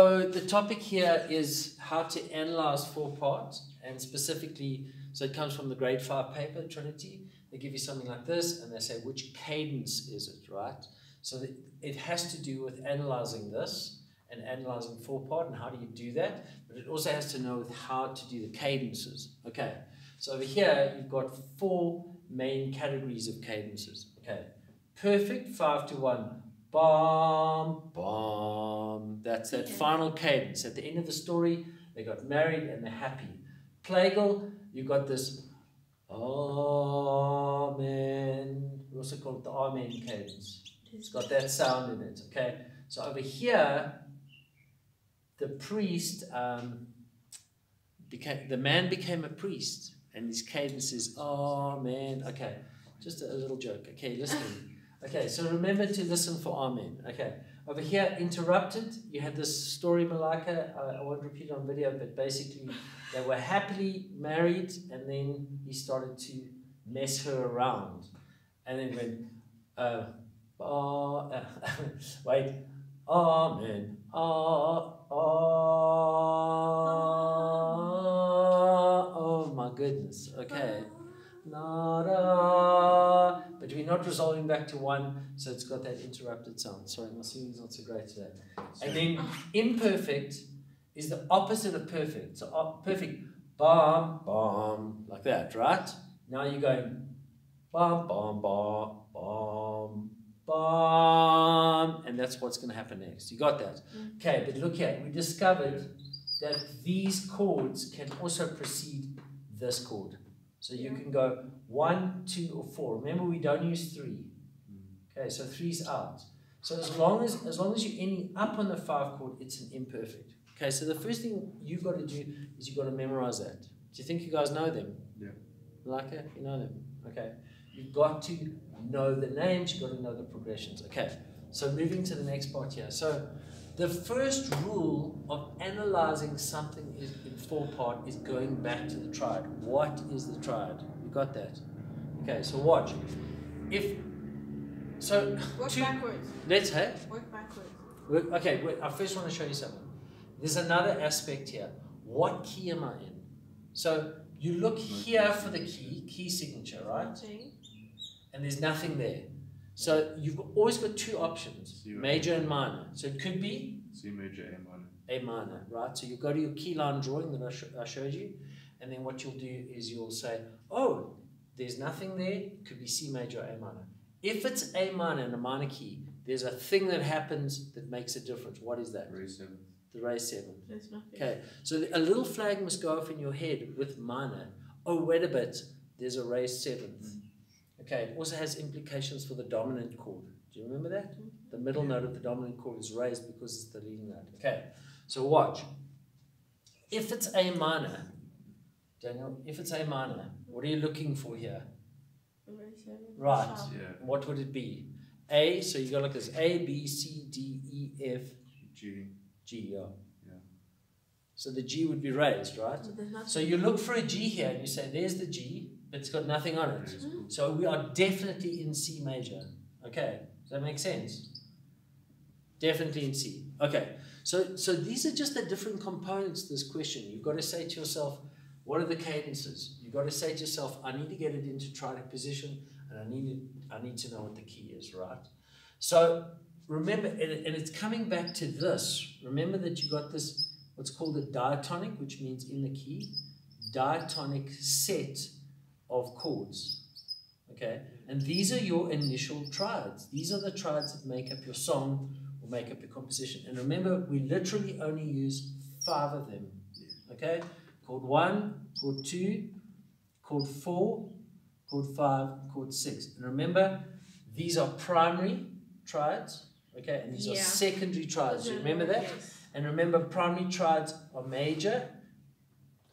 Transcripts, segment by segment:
So the topic here is how to analyze four parts, and specifically, so it comes from the grade five paper, Trinity. They give you something like this, and they say which cadence is it, right? So it has to do with analyzing this and analyzing four part, and how do you do that? But it also has to know with how to do the cadences. Okay, so over here you've got four main categories of cadences. Okay, perfect five to one Bom, bom. That's that final cadence. At the end of the story, they got married and they're happy. Plagal, you got this Amen. We also call it the Amen cadence. It's got that sound in it. Okay. So over here, the priest um, became the man became a priest, and his cadence is Amen. Okay. Just a, a little joke. Okay, listen. Okay, so remember to listen for Amen. Okay, over here, interrupted. You had this story, Malaka. I, I won't repeat it on video, but basically, they were happily married, and then he started to mess her around. And then went, uh, uh, wait, Amen. Ah, ah, oh my goodness. Okay. Nada. But we're not resolving back to one, so it's got that interrupted sound. Sorry, my singing's not so great today. And then imperfect is the opposite of perfect. So uh, perfect, bam, bam, like that, right? Now you're going bam, bam, bam, bam, bam, and that's what's going to happen next. You got that? Mm. Okay, but look here, we discovered that these chords can also precede this chord. So you can go one, two, or four. Remember, we don't use three. Mm. Okay, so three's out. So as long as as long as you're ending up on the five chord, it's an imperfect. Okay, so the first thing you've got to do is you've got to memorize that. Do you think you guys know them? Yeah. Like it? You know them. Okay. You've got to know the names, you've got to know the progressions. Okay. So moving to the next part here. So the first rule of analyzing something in four part is going back to the triad. What is the triad? You got that? Okay, so watch. If so, work two, backwards. Let's hey. Work backwards. Work, okay, wait, I first want to show you something. There's another aspect here. What key am I in? So you look here for the key, key signature, right? And there's nothing there. So you've always got two options, major and minor. So it could be C major, A minor. A minor, right? So you go to your key line drawing that I, sh I showed you, and then what you'll do is you'll say, oh, there's nothing there, it could be C major or A minor. If it's A minor and a minor key, there's a thing that happens that makes a difference. What is that? Raised seven. The raised seven. There's nothing. Okay, so a little flag must go off in your head with minor. Oh, wait a bit, there's a raised seventh. Mm. Okay, it also has implications for the dominant chord. Do you remember that? The middle note of the dominant chord is raised because it's the leading note. Okay, so watch. If it's A minor, Daniel, if it's A minor, what are you looking for here? Right. Yeah. What would it be? A, so you go like this A, B, C, D, E, F, G. G, yeah. Yeah. So the G would be raised, right? So you look for a G here and you say, there's the G, but it's got nothing on it. So we are definitely in C major. Okay, does that make sense? Definitely in C. Okay, so, so these are just the different components this question. You've got to say to yourself, what are the cadences? You've got to say to yourself, I need to get it into triadic position and I need, to, I need to know what the key is, right? So remember, and, and it's coming back to this. Remember that you've got this, what's called a diatonic, which means in the key, diatonic set of chords. Okay? And these are your initial triads. These are the triads that make up your song or make up your composition. And remember, we literally only use five of them. Okay? Chord one, chord two, chord four, chord five, chord six. And remember, these are primary triads. Okay? And these yeah. are secondary triads. You remember that? Yes. And remember, primary triads are major,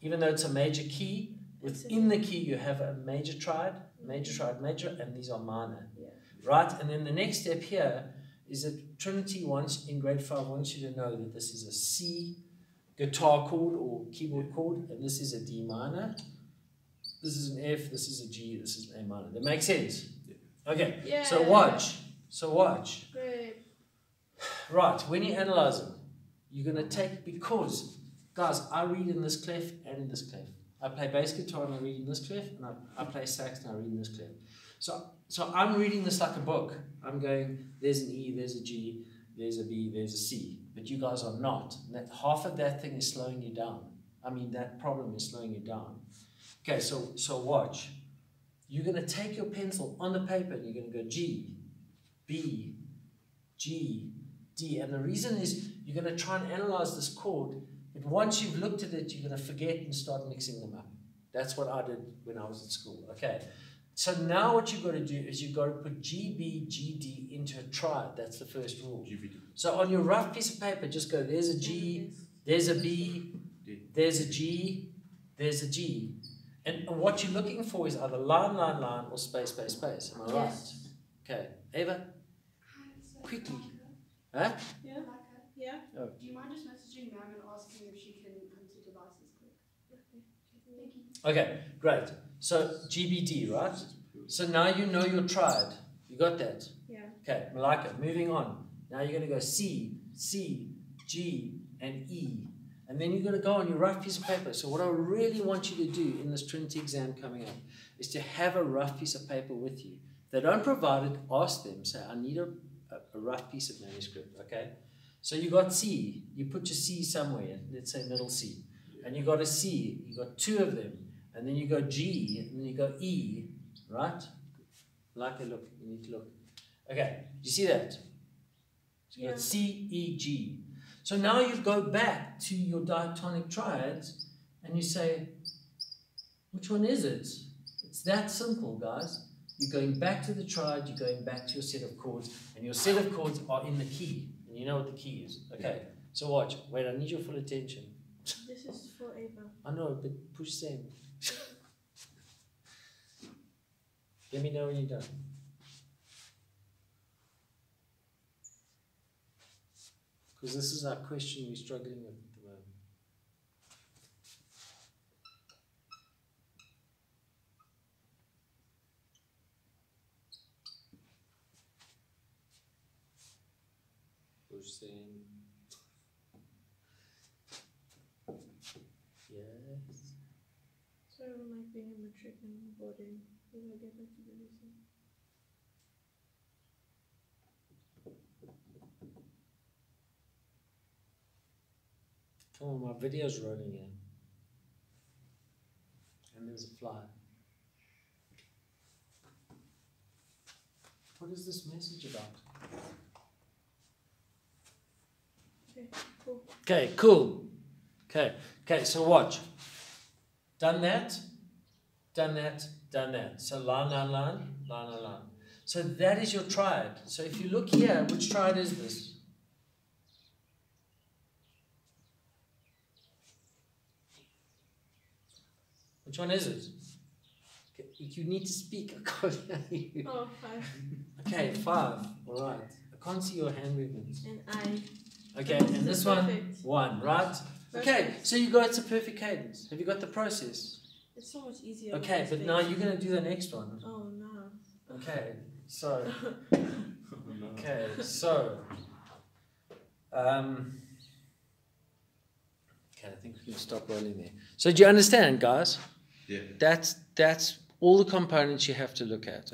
even though it's a major key, Within the key, you have a major triad, major mm-hmm. triad, major, and these are minor. Yeah. Right? And then the next step here is that Trinity wants, in grade 5, wants you to know that this is a C guitar chord or keyboard chord, and this is a D minor. This is an F, this is a G, this is an A minor. That makes sense? Okay, yeah. so watch. So watch. Great. Right, when you analyze analyzing, you're going to take, because, guys, I read in this clef and in this clef. I play bass guitar and I read clef, and I, I play sax and I read clef. So, so I'm reading this like a book. I'm going, there's an E, there's a G, there's a B, there's a C. But you guys are not. That, half of that thing is slowing you down. I mean, that problem is slowing you down. Okay, so, so watch. You're going to take your pencil on the paper and you're going to go G, B, G, D. And the reason is you're going to try and analyze this chord, but once you've looked at it, you're going to forget and start mixing them up. That's what I did when I was at school. Okay. So now what you've got to do is you've got to put G, B, G, D into a triad. That's the first rule. GBD. So on your rough piece of paper, just go, there's a G, there's a B, there's a G, there's a G. And what you're looking for is either line, line, line, or space, space, space. Am I right? Yes. Okay. Ava? Quickly. Huh? Yeah. Yeah. Oh. Do you mind just messaging Mam and asking if she can come to devices quick? Thank you. Okay, great. So GBD, right? So now you know your triad. You got that? Yeah. Okay, Malika, moving on. Now you're going to go C, C, G, and E. And then you're going to go on your rough piece of paper. So what I really want you to do in this Trinity exam coming up is to have a rough piece of paper with you. If they don't provide it, ask them. Say, I need a, a, a rough piece of manuscript, okay? So you got C. You put your C somewhere, let's say middle C. And you got a C. You got two of them. And then you go G, and then you go E, right? Like a look, you need to look. Okay, you see that? So you got C, E, G. So now you go back to your diatonic triads and you say, which one is it? It's that simple, guys. You're going back to the triad, you're going back to your set of chords, and your set of chords are in the key. And you know what the key is. Okay, so watch. Wait, I need your full attention. This is for Ava. I know, but push send. Let me know when you're done. Because this is our question we're struggling with at the moment. Push send. Yes. So I don't like being a matric and boarding. Will I get back to the reason? Come on, my video's rolling in. And there's a fly. What is this message about? Okay, cool. Okay, cool. Okay, okay, so watch. Done that, done that, done that. So line, line, line, line, line, line. So that is your triad. So if you look here, which triad is this? Which one is it? Okay, You need to speak. I can't hear you. Oh, five. Okay, five. All right. I can't see your hand movements. And I. Okay, and this one, one, right? Okay, so you got it's a perfect cadence. Have you got the process? It's so much easier. Okay, but now you're gonna do the next one. Oh no. Okay, so okay, so um Okay, I think we can stop rolling there. So do you understand, guys? Yeah. That's that's all the components you have to look at.